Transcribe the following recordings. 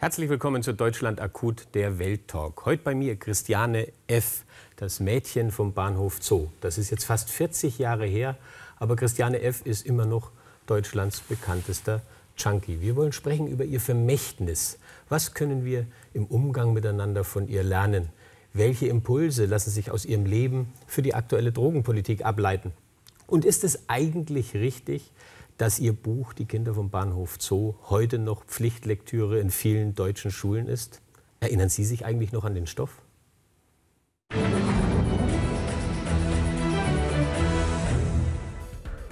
Herzlich willkommen zu Deutschland akut, der Welttalk. Heute bei mir Christiane F., das Mädchen vom Bahnhof Zoo. Das ist jetzt fast 40 Jahre her, aber Christiane F. ist immer noch Deutschlands bekanntester Junkie. Wir wollen sprechen über ihr Vermächtnis. Was können wir im Umgang miteinander von ihr lernen? Welche Impulse lassen sich aus ihrem Leben für die aktuelle Drogenpolitik ableiten? Und ist es eigentlich richtig, dass Ihr Buch Die Kinder vom Bahnhof Zoo heute noch Pflichtlektüre in vielen deutschen Schulen ist? Erinnern Sie sich eigentlich noch an den Stoff?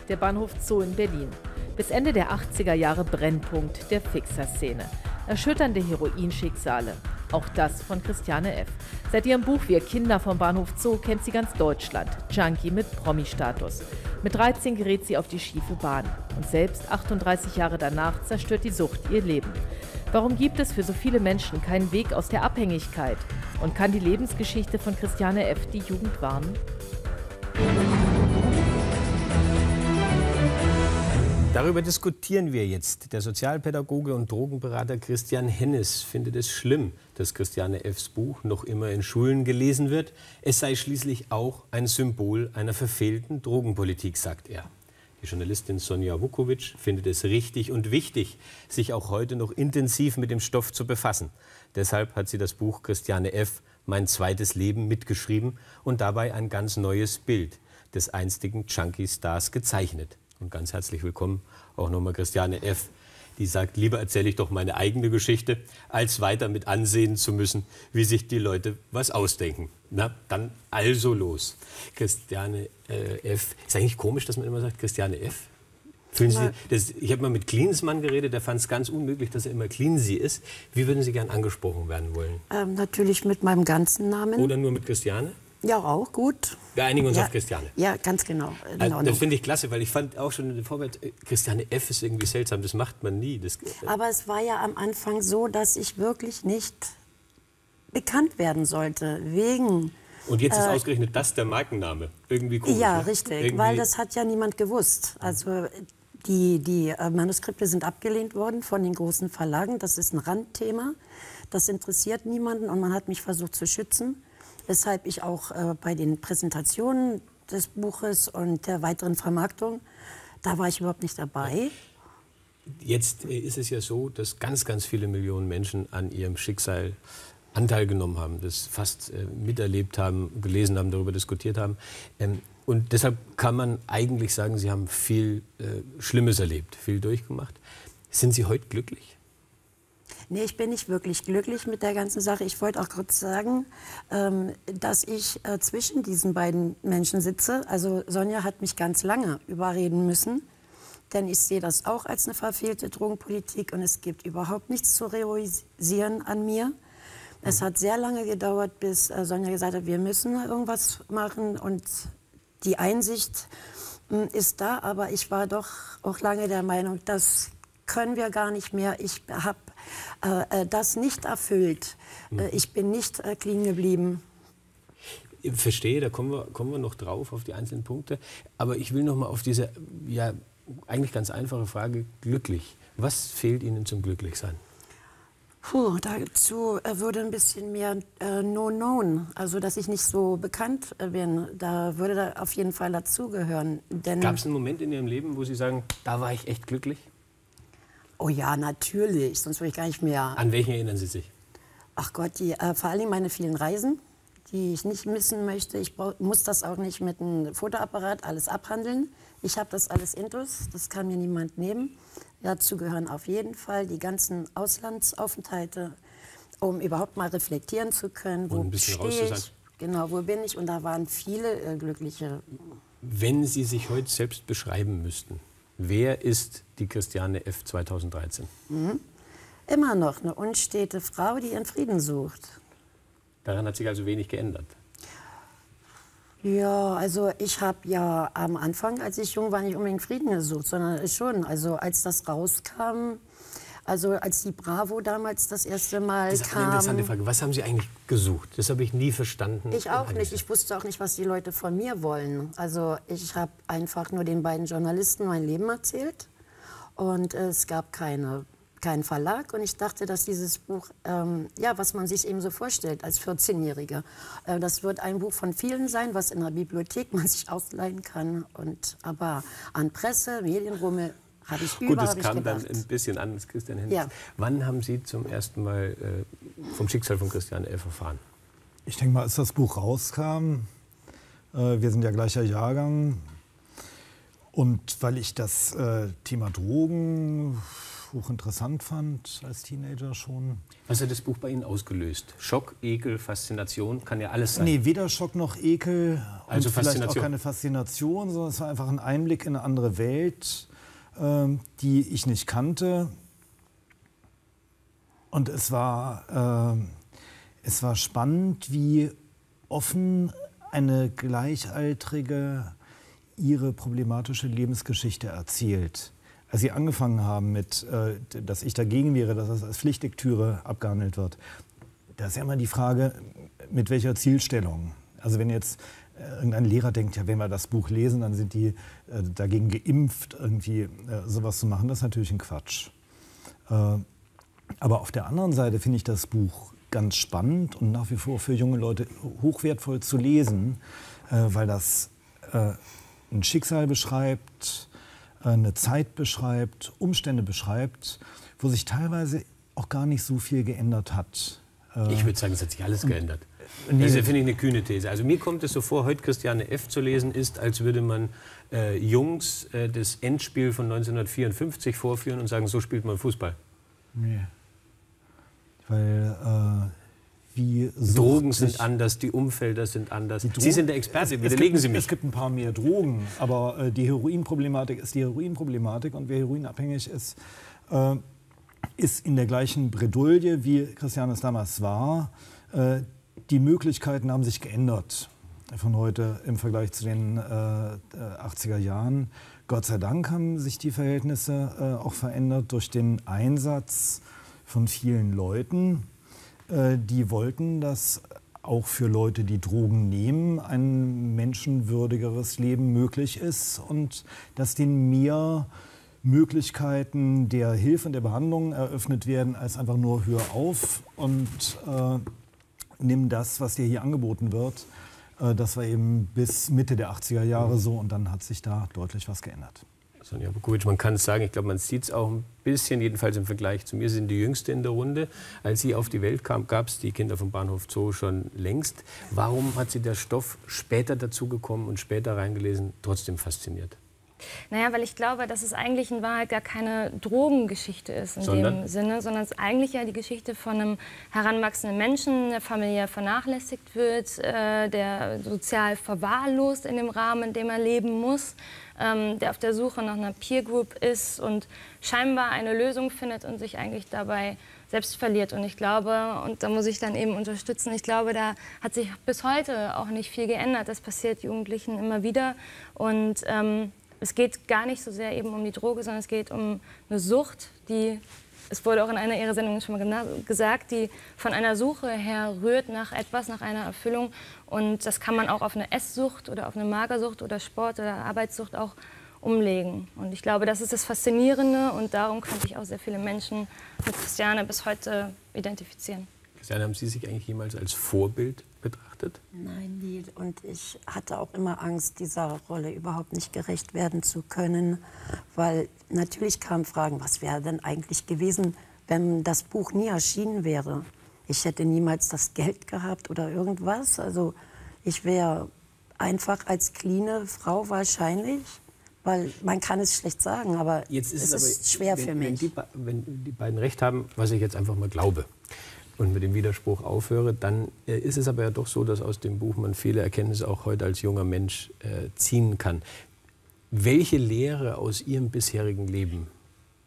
Der Bahnhof Zoo in Berlin. Bis Ende der 80er Jahre Brennpunkt der Fixer-Szene. Erschütternde Heroinschicksale. Auch das von Christiane F. Seit ihrem Buch Wir Kinder vom Bahnhof Zoo kennt sie ganz Deutschland. Junkie mit Promi-Status. Mit 13 gerät sie auf die schiefe Bahn. Und selbst 38 Jahre danach zerstört die Sucht ihr Leben. Warum gibt es für so viele Menschen keinen Weg aus der Abhängigkeit? Und kann die Lebensgeschichte von Christiane F. die Jugend warnen? Darüber diskutieren wir jetzt. Der Sozialpädagoge und Drogenberater Christian Hennes findet es schlimm, dass Christiane F.'s Buch noch immer in Schulen gelesen wird. Es sei schließlich auch ein Symbol einer verfehlten Drogenpolitik, sagt er. Die Journalistin Sonja Vukovic findet es richtig und wichtig, sich auch heute noch intensiv mit dem Stoff zu befassen. Deshalb hat sie das Buch Christiane F. Mein zweites Leben mitgeschrieben und dabei ein ganz neues Bild des einstigen Junkie-Stars gezeichnet. Und ganz herzlich willkommen auch nochmal Christiane F., die sagt, lieber erzähle ich doch meine eigene Geschichte, als weiter mit ansehen zu müssen, wie sich die Leute was ausdenken. Na, dann also los. Christiane äh, F. Ist eigentlich komisch, dass man immer sagt, Christiane F. Fühlen Sie, das, ich habe mal mit Cleansmann geredet, der fand es ganz unmöglich, dass er immer Clean Sie ist. Wie würden Sie gern angesprochen werden wollen? Ähm, natürlich mit meinem ganzen Namen. Oder nur mit Christiane? Ja, auch gut. Wir einigen uns ja, auf Christiane. Ja, ganz genau. Also, das finde ich klasse, weil ich fand auch schon in der Vorwärts, äh, Christiane F. ist irgendwie seltsam, das macht man nie. Das, äh Aber es war ja am Anfang so, dass ich wirklich nicht bekannt werden sollte, wegen... Und jetzt ist äh, ausgerechnet das der Markenname. Irgendwie komisch. Ja, ne? richtig, irgendwie weil das hat ja niemand gewusst. Also die, die äh, Manuskripte sind abgelehnt worden von den großen Verlagen. Das ist ein Randthema. Das interessiert niemanden und man hat mich versucht zu schützen weshalb ich auch äh, bei den Präsentationen des Buches und der weiteren Vermarktung, da war ich überhaupt nicht dabei. Jetzt äh, ist es ja so, dass ganz, ganz viele Millionen Menschen an ihrem Schicksal Anteil genommen haben, das fast äh, miterlebt haben, gelesen haben, darüber diskutiert haben. Ähm, und deshalb kann man eigentlich sagen, Sie haben viel äh, Schlimmes erlebt, viel durchgemacht. Sind Sie heute glücklich? Nee, ich bin nicht wirklich glücklich mit der ganzen Sache. Ich wollte auch kurz sagen, ähm, dass ich äh, zwischen diesen beiden Menschen sitze. Also Sonja hat mich ganz lange überreden müssen, denn ich sehe das auch als eine verfehlte Drogenpolitik und es gibt überhaupt nichts zu reorisieren an mir. Es hat sehr lange gedauert, bis äh, Sonja gesagt hat, wir müssen irgendwas machen und die Einsicht hm, ist da, aber ich war doch auch lange der Meinung, das können wir gar nicht mehr. Ich habe das nicht erfüllt. Mhm. Äh, ich bin nicht äh, clean geblieben. Ich verstehe, da kommen wir, kommen wir noch drauf auf die einzelnen Punkte. Aber ich will noch mal auf diese ja, eigentlich ganz einfache Frage glücklich. Was fehlt Ihnen zum Glücklichsein? Puh, dazu äh, würde ein bisschen mehr äh, No-Known, also dass ich nicht so bekannt bin. Da würde da auf jeden Fall dazugehören. Gab es einen Moment in Ihrem Leben, wo Sie sagen, da war ich echt glücklich? Oh ja, natürlich, sonst würde ich gar nicht mehr. An welchen erinnern Sie sich? Ach Gott, die, äh, vor allem meine vielen Reisen, die ich nicht missen möchte. Ich brauch, muss das auch nicht mit einem Fotoapparat alles abhandeln. Ich habe das alles intus, das kann mir niemand nehmen. Dazu gehören auf jeden Fall die ganzen Auslandsaufenthalte, um überhaupt mal reflektieren zu können, wo stehe ich, genau, wo bin ich. Und da waren viele äh, glückliche. Wenn Sie sich heute selbst beschreiben müssten, Wer ist die Christiane F. 2013? Mhm. Immer noch eine unstete Frau, die ihren Frieden sucht. Daran hat sich also wenig geändert. Ja, also ich habe ja am Anfang, als ich jung war, nicht unbedingt Frieden gesucht, sondern schon, also als das rauskam, also als die Bravo damals das erste Mal das ist kam. Eine interessante Frage. Was haben Sie eigentlich gesucht? Das habe ich nie verstanden. Ich auch nicht. Ich wusste auch nicht, was die Leute von mir wollen. Also ich habe einfach nur den beiden Journalisten mein Leben erzählt und es gab keine keinen Verlag und ich dachte, dass dieses Buch, ähm, ja, was man sich eben so vorstellt als 14-Jähriger, äh, das wird ein Buch von vielen sein, was in der Bibliothek man sich ausleihen kann. Und, aber an Presse, Medienrummel habe ich Gut, das kam dann ein bisschen anders, Christian Hennig. Ja. Wann haben Sie zum ersten Mal äh, vom Schicksal von Christian F. erfahren? Ich denke mal, als das Buch rauskam, äh, wir sind ja gleicher Jahrgang, und weil ich das äh, Thema Drogen hochinteressant fand als Teenager schon. Was hat das Buch bei Ihnen ausgelöst? Schock, Ekel, Faszination, kann ja alles sein. Nee, weder Schock noch Ekel also und vielleicht auch keine Faszination, sondern es war einfach ein Einblick in eine andere Welt, die ich nicht kannte. Und es war, äh, es war spannend, wie offen eine gleichaltrige ihre problematische Lebensgeschichte erzählt als Sie angefangen haben mit, äh, dass ich dagegen wäre, dass das als Pflichtlektüre abgehandelt wird, da ist ja immer die Frage, mit welcher Zielstellung. Also wenn jetzt irgendein Lehrer denkt, ja, wenn wir das Buch lesen, dann sind die äh, dagegen geimpft, irgendwie äh, sowas zu machen, das ist natürlich ein Quatsch. Äh, aber auf der anderen Seite finde ich das Buch ganz spannend und nach wie vor für junge Leute hochwertvoll zu lesen, äh, weil das ein Schicksal beschreibt, eine Zeit beschreibt, Umstände beschreibt, wo sich teilweise auch gar nicht so viel geändert hat. Äh, ich würde sagen, es hat sich alles geändert. Nee, das finde ich eine kühne These. Also mir kommt es so vor, heute Christiane F. zu lesen ist, als würde man äh, Jungs äh, das Endspiel von 1954 vorführen und sagen, so spielt man Fußball. Nee. Weil äh, wie Drogen sind anders, die Umfelder sind anders. Sie sind der Experte, widerlegen Sie mich. Es gibt ein paar mehr Drogen, aber äh, die Heroinproblematik ist die Heroinproblematik und wer heroinabhängig ist, äh, ist in der gleichen Bredouille, wie Christianes damals war. Äh, die Möglichkeiten haben sich geändert von heute im Vergleich zu den 80er äh, Jahren. Gott sei Dank haben sich die Verhältnisse äh, auch verändert durch den Einsatz von vielen Leuten äh, die wollten, dass auch für Leute, die Drogen nehmen, ein menschenwürdigeres Leben möglich ist und dass denen mehr Möglichkeiten der Hilfe und der Behandlung eröffnet werden, als einfach nur hör auf und äh, nimm das, was dir hier angeboten wird. Äh, das war eben bis Mitte der 80er Jahre so und dann hat sich da deutlich was geändert. Sonja Bukovic, man kann es sagen, ich glaube, man sieht es auch ein bisschen, jedenfalls im Vergleich zu mir, Sie sind die Jüngste in der Runde. Als sie auf die Welt kam, gab es die Kinder vom Bahnhof Zoo schon längst. Warum hat sie der Stoff später dazugekommen und später reingelesen trotzdem fasziniert? Naja, weil ich glaube, dass es eigentlich in Wahrheit gar keine Drogengeschichte ist in sondern? dem Sinne, sondern es ist eigentlich ja die Geschichte von einem heranwachsenden Menschen, der familiär vernachlässigt wird, äh, der sozial verwahrlost in dem Rahmen, in dem er leben muss ähm, der auf der Suche nach einer Peer Group ist und scheinbar eine Lösung findet und sich eigentlich dabei selbst verliert. Und ich glaube, und da muss ich dann eben unterstützen, ich glaube, da hat sich bis heute auch nicht viel geändert. Das passiert Jugendlichen immer wieder. Und ähm, es geht gar nicht so sehr eben um die Droge, sondern es geht um eine Sucht, die es wurde auch in einer Ihrer Sendungen schon mal gesagt, die von einer Suche her rührt nach etwas, nach einer Erfüllung. Und das kann man auch auf eine Esssucht oder auf eine Magersucht oder Sport oder Arbeitssucht auch umlegen. Und ich glaube, das ist das Faszinierende und darum kann sich auch sehr viele Menschen mit Christiane bis heute identifizieren. Christiane, haben Sie sich eigentlich jemals als Vorbild betrachtet? Nein, nie. Und ich hatte auch immer Angst, dieser Rolle überhaupt nicht gerecht werden zu können, weil natürlich kamen Fragen, was wäre denn eigentlich gewesen, wenn das Buch nie erschienen wäre. Ich hätte niemals das Geld gehabt oder irgendwas. Also ich wäre einfach als cleane Frau wahrscheinlich, weil man kann es schlecht sagen, aber jetzt ist es, es ist schwer wenn, für mich. Wenn die, wenn die beiden recht haben, was ich jetzt einfach mal glaube, und mit dem Widerspruch aufhöre, dann äh, ist es aber ja doch so, dass aus dem Buch man viele Erkenntnisse auch heute als junger Mensch äh, ziehen kann. Welche Lehre aus Ihrem bisherigen Leben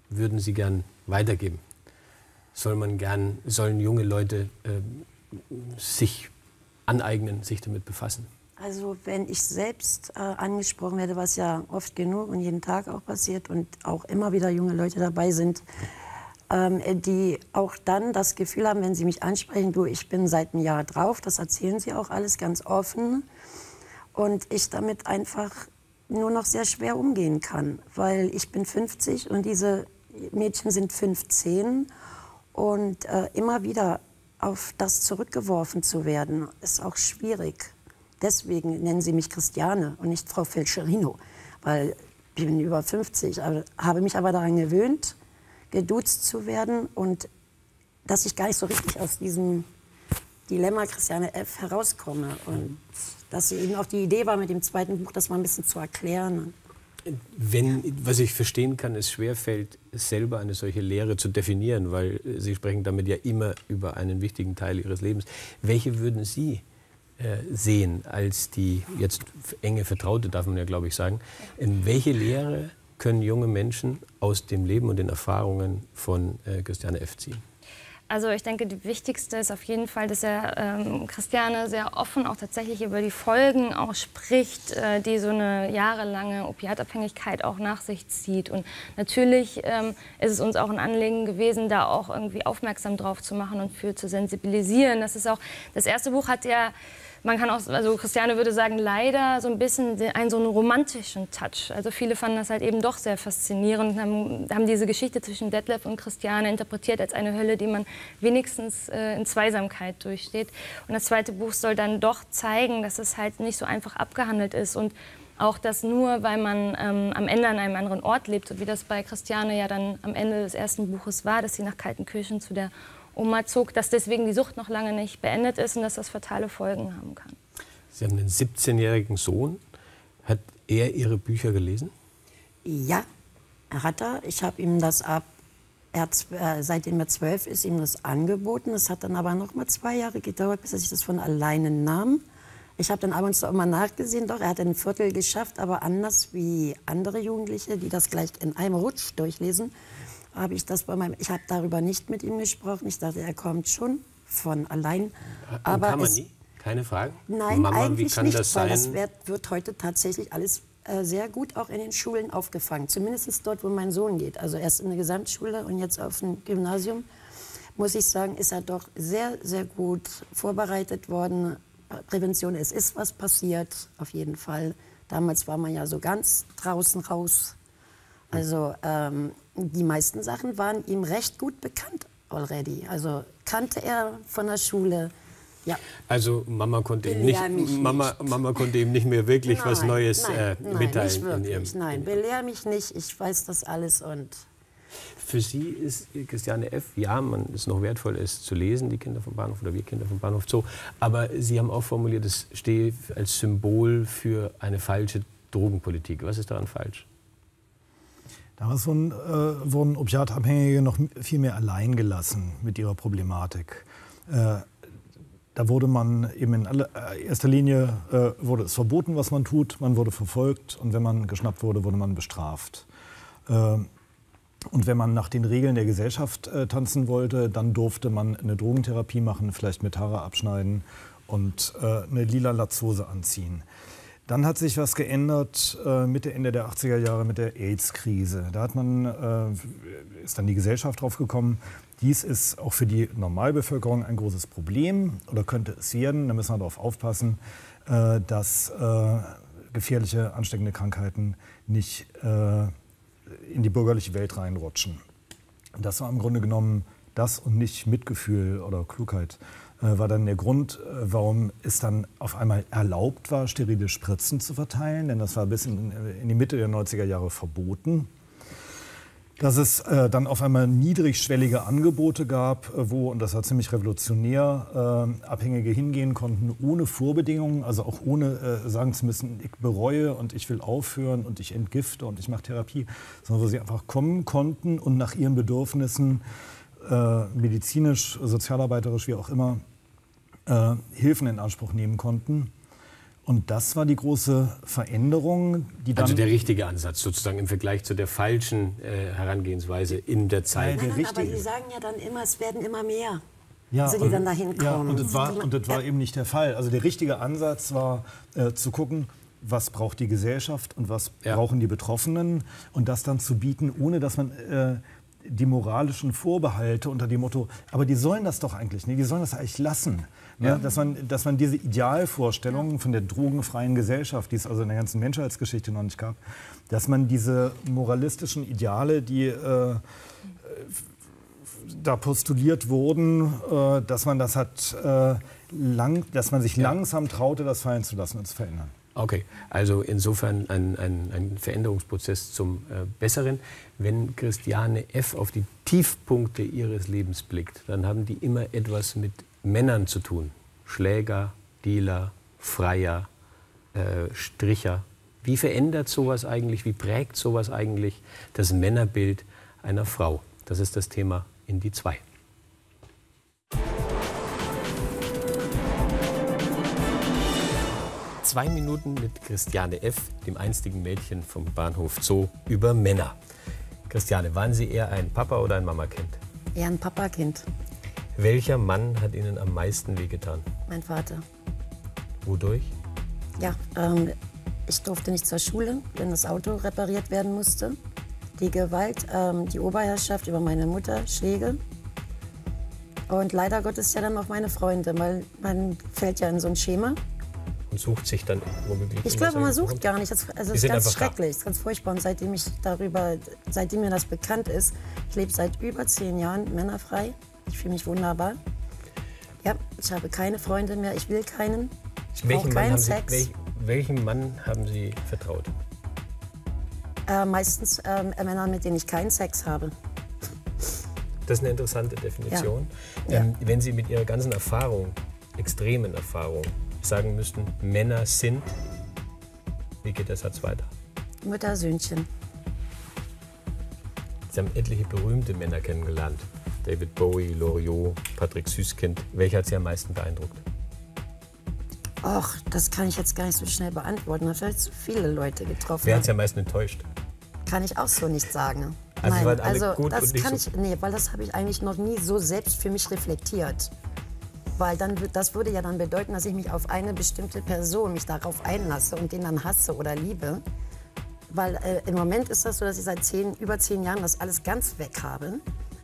würden Sie gern weitergeben? Soll man gern, sollen junge Leute äh, sich aneignen, sich damit befassen? Also wenn ich selbst äh, angesprochen werde, was ja oft genug und jeden Tag auch passiert und auch immer wieder junge Leute dabei sind, die auch dann das Gefühl haben, wenn sie mich ansprechen, du, ich bin seit einem Jahr drauf, das erzählen sie auch alles ganz offen. Und ich damit einfach nur noch sehr schwer umgehen kann, weil ich bin 50 und diese Mädchen sind 15 und äh, immer wieder auf das zurückgeworfen zu werden, ist auch schwierig. Deswegen nennen sie mich Christiane und nicht Frau Felcherino, weil ich bin über 50, habe mich aber daran gewöhnt, geduzt zu werden und dass ich gar nicht so richtig aus diesem Dilemma Christiane F. herauskomme. Und dass eben auch die Idee war, mit dem zweiten Buch das mal ein bisschen zu erklären. Wenn, was ich verstehen kann, es schwerfällt, selber eine solche Lehre zu definieren, weil Sie sprechen damit ja immer über einen wichtigen Teil Ihres Lebens. Welche würden Sie äh, sehen als die jetzt enge Vertraute, darf man ja, glaube ich, sagen? In welche Lehre können junge Menschen aus dem Leben und den Erfahrungen von äh, Christiane F. ziehen? Also ich denke, die wichtigste ist auf jeden Fall, dass er ähm, Christiane sehr offen auch tatsächlich über die Folgen auch spricht, äh, die so eine jahrelange Opiatabhängigkeit auch nach sich zieht. Und natürlich ähm, ist es uns auch ein Anliegen gewesen, da auch irgendwie aufmerksam drauf zu machen und für zu sensibilisieren. Das ist auch, das erste Buch hat ja man kann auch, also Christiane würde sagen, leider so ein bisschen einen so einen romantischen Touch. Also viele fanden das halt eben doch sehr faszinierend haben, haben diese Geschichte zwischen Detlef und Christiane interpretiert als eine Hölle, die man wenigstens äh, in Zweisamkeit durchsteht. Und das zweite Buch soll dann doch zeigen, dass es halt nicht so einfach abgehandelt ist und auch, dass nur weil man ähm, am Ende an einem anderen Ort lebt, wie das bei Christiane ja dann am Ende des ersten Buches war, dass sie nach Kaltenkirchen zu der Oma zog, dass deswegen die Sucht noch lange nicht beendet ist und dass das fatale Folgen haben kann. Sie haben einen 17-jährigen Sohn. Hat er Ihre Bücher gelesen? Ja, hat er. Ich habe ihm das ab, er hat, äh, seitdem er zwölf ist, ihm das angeboten. Es hat dann aber noch mal zwei Jahre gedauert, bis er sich das von alleine nahm. Ich habe dann ab und zu mal nachgesehen, doch, er hat ein Viertel geschafft, aber anders wie andere Jugendliche, die das gleich in einem Rutsch durchlesen, habe ich das bei meinem, ich habe darüber nicht mit ihm gesprochen. Ich dachte, er kommt schon von allein. Aber kann man es, nie? Keine Frage? Nein, Mama, eigentlich nicht, das weil das wird, wird, heute tatsächlich alles äh, sehr gut auch in den Schulen aufgefangen. Zumindest dort, wo mein Sohn geht. Also erst in der Gesamtschule und jetzt auf dem Gymnasium. Muss ich sagen, ist er doch sehr, sehr gut vorbereitet worden. Prävention, es ist was passiert, auf jeden Fall. Damals war man ja so ganz draußen raus. Also ähm, die meisten Sachen waren ihm recht gut bekannt already. Also kannte er von der Schule. Ja. Also Mama konnte, ihm nicht, Mama, nicht. Mama konnte ihm nicht mehr wirklich nein, was Neues nein, äh, mitteilen. Nein, nicht wirklich. Nein, belehr mich nicht. Ich weiß das alles und für Sie ist Christiane F., ja, man ist noch wertvoll, es zu lesen, die Kinder vom Bahnhof oder wir Kinder vom Bahnhof Zoo. Aber Sie haben auch formuliert, es stehe als Symbol für eine falsche Drogenpolitik. Was ist daran falsch? Damals wurden, äh, wurden Opiatabhängige noch viel mehr allein gelassen mit ihrer Problematik. Äh, da wurde man eben in aller, äh, erster Linie äh, wurde es verboten, was man tut. Man wurde verfolgt und wenn man geschnappt wurde, wurde man bestraft. Äh, und wenn man nach den Regeln der Gesellschaft äh, tanzen wollte, dann durfte man eine Drogentherapie machen, vielleicht mit Haare abschneiden und eine lila Latzhose anziehen. Dann hat sich was geändert äh, Mitte, Ende der 80er Jahre mit der AIDS-Krise. Da hat man, äh, ist dann die Gesellschaft drauf gekommen, dies ist auch für die Normalbevölkerung ein großes Problem oder könnte es werden. Da müssen wir darauf aufpassen, äh, dass äh, gefährliche, ansteckende Krankheiten nicht äh, in die bürgerliche Welt reinrutschen. Das war im Grunde genommen das und nicht Mitgefühl oder Klugheit war dann der Grund, äh, warum es dann auf einmal erlaubt war, sterile Spritzen zu verteilen, denn das war bis in, in die Mitte der 90er Jahre verboten. Dass es äh, dann auf einmal niedrigschwellige Angebote gab, äh, wo, und das war ziemlich revolutionär, äh, Abhängige hingehen konnten ohne Vorbedingungen, also auch ohne äh, sagen zu müssen, ich bereue und ich will aufhören und ich entgifte und ich mache Therapie, sondern wo sie einfach kommen konnten und nach ihren Bedürfnissen äh, medizinisch, sozialarbeiterisch, wie auch immer, äh, Hilfen in Anspruch nehmen konnten. Und das war die große Veränderung, die dann... Also der richtige Ansatz sozusagen im Vergleich zu der falschen äh, Herangehensweise in der Zeit. Nein, nein, aber die sagen ja dann immer, es werden immer mehr. Ja, also die und, dann dahin kommen. Ja, und das war, und das war eben nicht der Fall. Also der richtige Ansatz war äh, zu gucken, was braucht die Gesellschaft und was ja. brauchen die Betroffenen und das dann zu bieten, ohne dass man äh, die moralischen Vorbehalte unter dem Motto, aber die sollen das doch eigentlich nicht, die sollen das eigentlich lassen. Ja. dass, man, dass man diese Idealvorstellungen von der drogenfreien Gesellschaft, die es also in der ganzen Menschheitsgeschichte noch nicht gab, dass man diese moralistischen Ideale, die äh, da postuliert wurden, äh, dass man das hat äh, lang, dass man sich langsam traute, das fallen zu lassen und zu verändern. Okay, also insofern ein, ein, ein Veränderungsprozess zum äh, Besseren. Wenn Christiane F. auf die Tiefpunkte ihres Lebens blickt, dann haben die immer etwas mit Männern zu tun. Schläger, Dealer, Freier, äh, Stricher. Wie verändert sowas eigentlich, wie prägt sowas eigentlich das Männerbild einer Frau? Das ist das Thema in die zwei. Zwei Minuten mit Christiane F., dem einstigen Mädchen vom Bahnhof Zoo, über Männer. Christiane, waren Sie eher ein Papa- oder ein Mamakind? Eher ein Papakind. Welcher Mann hat Ihnen am meisten wehgetan? Mein Vater. Wodurch? Ja, ähm, ich durfte nicht zur Schule, wenn das Auto repariert werden musste. Die Gewalt, ähm, die Oberherrschaft über meine Mutter, Schläge. Und leider Gottes ja dann auch meine Freunde, weil man fällt ja in so ein Schema und sucht sich dann womöglich. Ich glaube, man sucht gar nicht. Das, also es ist ganz schrecklich, es ist ganz furchtbar. Und seitdem ich darüber, seitdem mir das bekannt ist, ich lebe seit über zehn Jahren männerfrei. Ich fühle mich wunderbar. Ja, ich habe keine Freunde mehr. Ich will keinen. Ich welchen, keinen Mann Sex. Sie, welch, welchem Mann haben Sie vertraut? Äh, meistens äh, Männer, mit denen ich keinen Sex habe. Das ist eine interessante Definition. Ja. Ähm, ja. Wenn Sie mit Ihrer ganzen Erfahrung, extremen Erfahrung, sagen müssten, Männer sind, wie geht der Satz weiter? Müttersöhnchen. Sie haben etliche berühmte Männer kennengelernt. David Bowie, Loriot, Patrick Süßkind. Welcher hat Sie am meisten beeindruckt? Ach, das kann ich jetzt gar nicht so schnell beantworten. Da habe zu viele Leute getroffen. Wer hat Sie am meisten enttäuscht? Kann ich auch so nicht sagen. Also Nein, waren alle also gut das und nicht kann so ich, nee, weil das habe ich eigentlich noch nie so selbst für mich reflektiert. Weil dann, das würde ja dann bedeuten, dass ich mich auf eine bestimmte Person, mich darauf einlasse und den dann hasse oder liebe. Weil äh, im Moment ist das so, dass ich seit zehn, über zehn Jahren das alles ganz weg habe,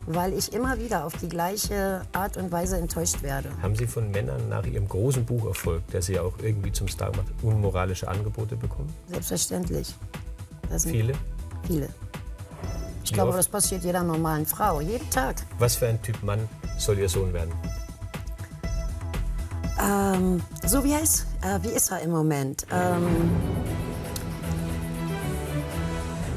weil ich immer wieder auf die gleiche Art und Weise enttäuscht werde. Haben Sie von Männern nach Ihrem großen Bucherfolg, der Sie ja auch irgendwie zum Star macht, unmoralische Angebote bekommen? Selbstverständlich. viele? Viele. Ich Wie glaube, oft? das passiert jeder normalen Frau, jeden Tag. Was für ein Typ Mann soll Ihr Sohn werden? Ähm, so wie er ist. Äh, wie ist er im Moment? Ähm,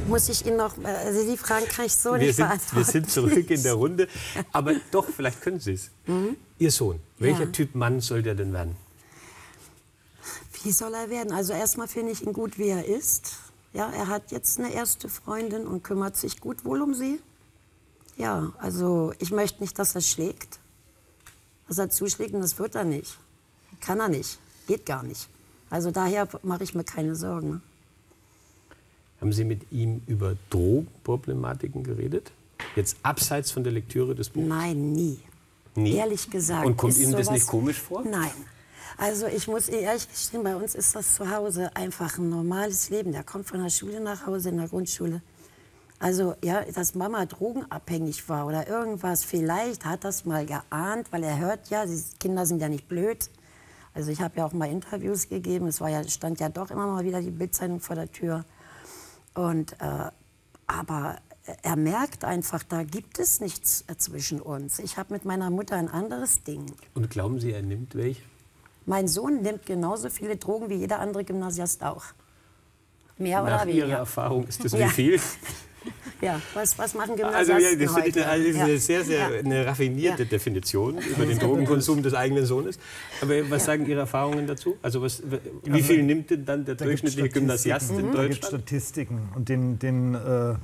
muss ich ihn noch, also die Fragen kann ich so wir nicht sind, beantworten. Wir sind zurück in der Runde, aber doch, vielleicht können Sie es. Mhm. Ihr Sohn, welcher ja. Typ Mann soll der denn werden? Wie soll er werden? Also erstmal finde ich ihn gut, wie er ist. Ja, er hat jetzt eine erste Freundin und kümmert sich gut wohl um sie. Ja, also ich möchte nicht, dass er schlägt. Dass er zuschlägt und das wird er nicht. Kann er nicht. Geht gar nicht. Also daher mache ich mir keine Sorgen. Haben Sie mit ihm über Drogenproblematiken geredet? Jetzt abseits von der Lektüre des Buches? Nein, nie. Nie? Ehrlich gesagt. Und kommt Ihnen das nicht komisch vor? Nein. Also ich muss ehrlich gestehen, bei uns ist das zu Hause einfach ein normales Leben. Der kommt von der Schule nach Hause in der Grundschule. Also ja, dass Mama drogenabhängig war oder irgendwas, vielleicht hat das mal geahnt, weil er hört ja, die Kinder sind ja nicht blöd. Also ich habe ja auch mal Interviews gegeben. Es war ja, stand ja doch immer mal wieder die Bildzeitung vor der Tür. Und, äh, aber er merkt einfach, da gibt es nichts zwischen uns. Ich habe mit meiner Mutter ein anderes Ding. Und glauben Sie, er nimmt welche? Mein Sohn nimmt genauso viele Drogen wie jeder andere Gymnasiast auch. Mehr Nach oder weniger. Ihrer Erfahrung ist das wie viel? Ja, was, was machen Gymnasiasten Also ja, das heute? ist eine, ja. sehr, sehr eine raffinierte ja. Definition über den Drogenkonsum des eigenen Sohnes. Aber was sagen Ihre Erfahrungen dazu? Also was, wie also, viel nimmt denn dann der da durchschnittliche Gymnasiast in Deutschland? Da gibt Statistiken und den, den, äh,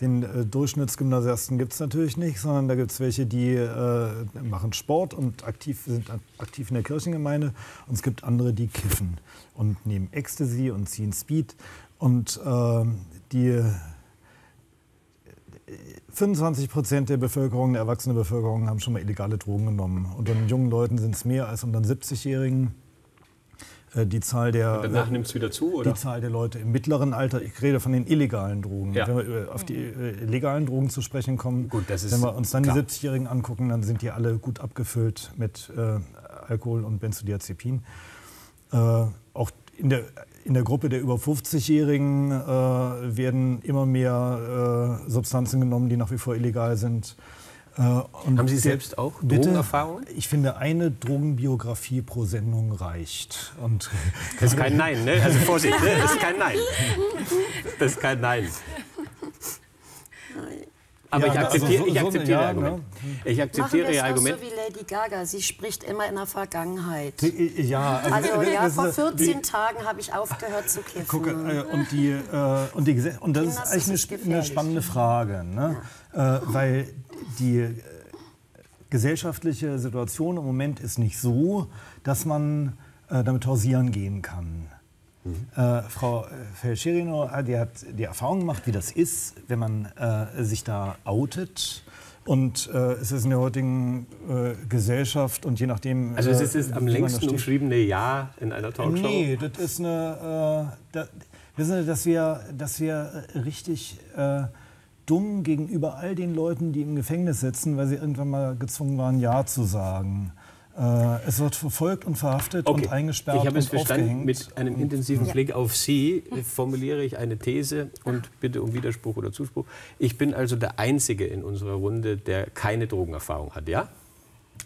den äh, Durchschnittsgymnasiasten gibt es natürlich nicht, sondern da gibt es welche, die äh, machen Sport und aktiv, sind aktiv in der Kirchengemeinde und es gibt andere, die kiffen und nehmen Ecstasy und ziehen Speed und äh, die 25 Prozent der Bevölkerung, der erwachsenen Bevölkerung, haben schon mal illegale Drogen genommen. Unter den jungen Leuten sind es mehr als unter den 70-Jährigen. äh, die Zahl der. Und danach nimmt es wieder zu, oder? Die Zahl der Leute im mittleren Alter, ich rede von den illegalen Drogen. Ja. Wenn wir auf die äh, legalen Drogen zu sprechen kommen, gut, wenn wir uns dann klar. die 70-Jährigen angucken, dann sind die alle gut abgefüllt mit äh, Alkohol und Benzodiazepin. Äh, in der, in der Gruppe der über 50-Jährigen äh, werden immer mehr äh, Substanzen genommen, die nach wie vor illegal sind. Äh, Haben Sie selbst auch Drogenerfahrungen? Ich finde, eine Drogenbiografie pro Sendung reicht. Und das ist kein Nein, ne? Also Vorsicht, ne? das ist kein Nein. Das ist kein Nein. Aber ja, ich akzeptiere, also so, ich akzeptiere so, ja, Argument. Ne? Ich akzeptiere Ihr Argument. so wie Lady Gaga. Sie spricht immer in der Vergangenheit. Ja, also, also ja, vor 14 die, Tagen habe ich aufgehört zu kiffen. Gucke, äh, und, die, äh, und, die, und das Kinder, ist eigentlich eine, eine, spannende Frage. Ne? Ja. Äh, weil die äh, gesellschaftliche Situation im Moment ist nicht so, dass man äh, damit hausieren gehen kann. Mhm. Äh, Frau Felcherino, äh, die hat die Erfahrung gemacht, wie das ist, wenn man äh, sich da outet. Und äh, es ist in der heutigen äh, Gesellschaft und je nachdem. Also es ist das am längsten umschriebene Jahr in einer Talkshow? Nee, das ist eine. Da, wissen Sie, dass wir, dass wir richtig dumm gegenüber all den Leuten, die im Gefängnis sitzen, weil sie irgendwann mal gezwungen waren, Ja zu sagen. Äh, es wird verfolgt und verhaftet okay. und eingesperrt ich habe es verstanden. Aufgehängt. Mit einem intensiven ja. Blick auf Sie formuliere ich eine These und bitte um Widerspruch oder Zuspruch. Ich bin also der Einzige in unserer Runde, der keine Drogenerfahrung hat, ja?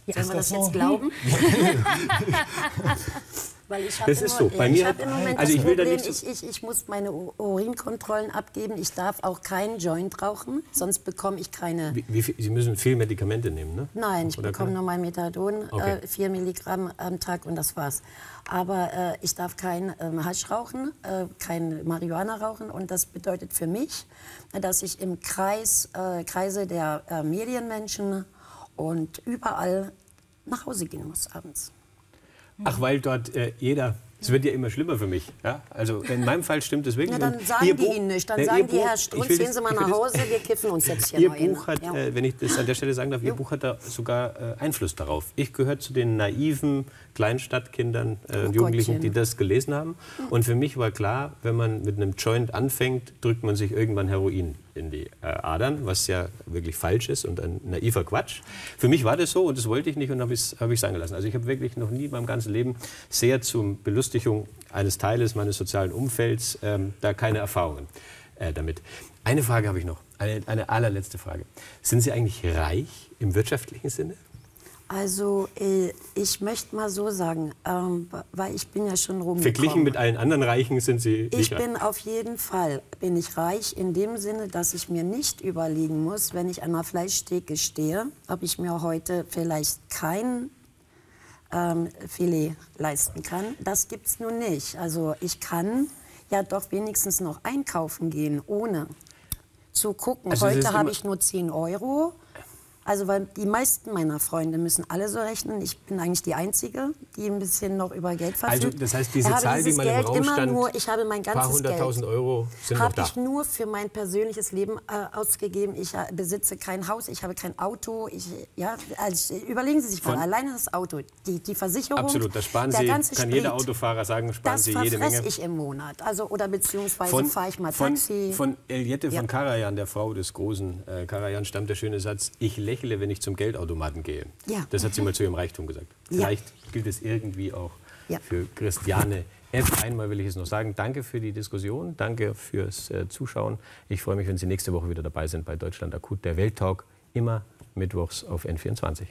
Ja, Sollen wir das, das jetzt glauben? Weil ich das ist so. Bei mir Moment also ich will Problem, nicht ich, ich, ich muss meine Urinkontrollen abgeben. Ich darf auch keinen Joint rauchen, sonst bekomme ich keine. Wie, wie Sie müssen viel Medikamente nehmen, ne? Nein, ich Oder bekomme keine? nur mein Methadon, äh, okay. äh, 4 Milligramm am Tag und das war's. Aber äh, ich darf kein ähm, Hasch rauchen, äh, kein Marihuana rauchen und das bedeutet für mich, dass ich im Kreis, äh, Kreise der äh, Medienmenschen und überall nach Hause gehen muss abends. Ach, weil dort äh, jeder es wird ja immer schlimmer für mich. Ja? Also in meinem Fall stimmt es wirklich. Ja, dann sagen die Ihnen nicht. Dann sagen die, Herr Strunz, gehen Sie mal nach Hause, wir kiffen uns jetzt hier Ihr Buch hat, ja. äh, wenn ich das an der Stelle sagen darf, Ihr Buch hat da sogar äh, Einfluss darauf. Ich gehöre zu den naiven Kleinstadtkindern, äh, oh Jugendlichen, die das gelesen haben. Und für mich war klar, wenn man mit einem Joint anfängt, drückt man sich irgendwann Heroin in die äh, Adern, was ja wirklich falsch ist und ein naiver Quatsch. Für mich war das so und das wollte ich nicht und habe ich es hab sagen gelassen. Also ich habe wirklich noch nie in meinem ganzen Leben sehr zur Belustigung eines Teiles meines sozialen Umfelds ähm, da keine Erfahrungen äh, damit. Eine Frage habe ich noch, eine, eine allerletzte Frage. Sind Sie eigentlich reich im wirtschaftlichen Sinne? Also äh, ich möchte mal so sagen, ähm, weil ich bin ja schon rumgekommen. Verglichen mit allen anderen Reichen sind Sie nicht Ich bin auf jeden Fall bin ich reich in dem Sinne, dass ich mir nicht überlegen muss, wenn ich an einer Fleischtheke stehe, ob ich mir heute vielleicht kein ähm, Filet leisten kann. Das gibt es nun nicht. Also ich kann ja doch wenigstens noch einkaufen gehen, ohne zu gucken. Also heute habe ich nur 10 Euro also weil die meisten meiner Freunde müssen alle so rechnen. Ich bin eigentlich die Einzige, die ein bisschen noch über Geld verfügt. Also das heißt, diese Zahl, die man Geld im Raum immer stand, nur, ich habe mein ganzes paar hunderttausend Euro sind habe ich nur für mein persönliches Leben äh, ausgegeben. Ich äh, besitze kein Haus, ich habe kein Auto. Ich, ja, also, überlegen Sie sich mal, alleine das Auto, die, die Versicherung, Absolut, das sparen Sie, kann Sprit, jeder Autofahrer sagen, sparen Sie jede Menge. Das ich im Monat, also oder beziehungsweise fahre ich mal Taxi. Von, von Eliette ja. von Karajan, der Frau des großen äh, Karajan, stammt der schöne Satz: Ich lächle, wenn ich zum Geld Geldautomaten gehe. Ja. Das hat sie mal zu ihrem Reichtum gesagt. Vielleicht ja. gilt es irgendwie auch ja. für Christiane F. Einmal will ich es noch sagen, danke für die Diskussion, danke fürs äh, Zuschauen. Ich freue mich, wenn Sie nächste Woche wieder dabei sind bei Deutschland Akut, der Welttalk, immer mittwochs auf N24.